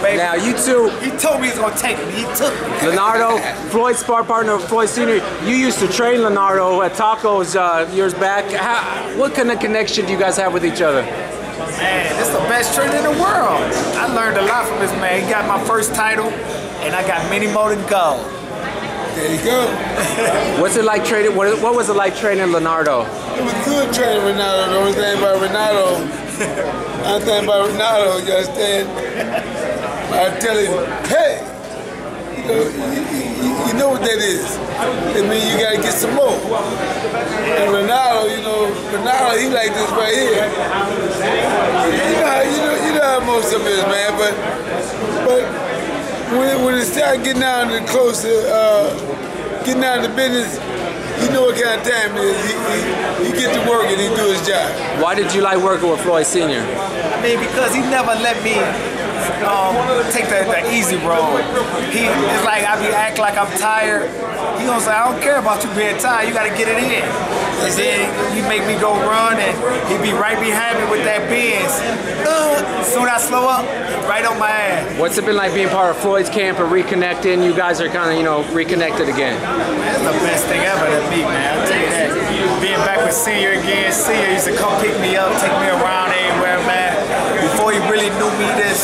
title, baby. Now you two, He told me he was gonna take me. He took me. Lanardo, Floyd spar partner Floyd Senior. You used to train Lanardo at Tacos uh, years back. How, what kind of connection do you guys have with each other? Man, this is the best trainer in the world. I learned a lot from this man. He got my first title, and I got many more to go. There you go. What's it like training? What, what was it like training Lanardo? It was good training Ronaldo. The only thing about Ronaldo, the only thing about Ronaldo, you understand? I tell him, hey, you know, you, you, you know what that is. It means you gotta get some more. And Ronaldo, you know, Ronaldo, he like this right here. You know, how- you know, you know how most of it is, man. But, but when, when it started getting down to close to uh, getting down to business, you know what kind of time it is. He, he, he get to work and he do his job. Why did you like working with Floyd Senior? I mean, because he never let me um, the easy road. He it's like I be acting like I'm tired. He gonna say, I don't care about you being tired. You gotta get it in. And then he make me go run, and he be right behind me with that Benz. Uh, soon I slow up, right on my ass. What's it been like being part of Floyd's camp and reconnecting? You guys are kind of, you know, reconnected again. That's the best thing ever to me, man. I'll tell you that. Being back with Senior again, Senior used to come pick me up, take me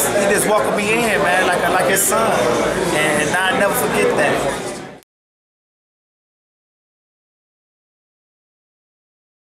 just he just welcomed me in, man, like like his son. And,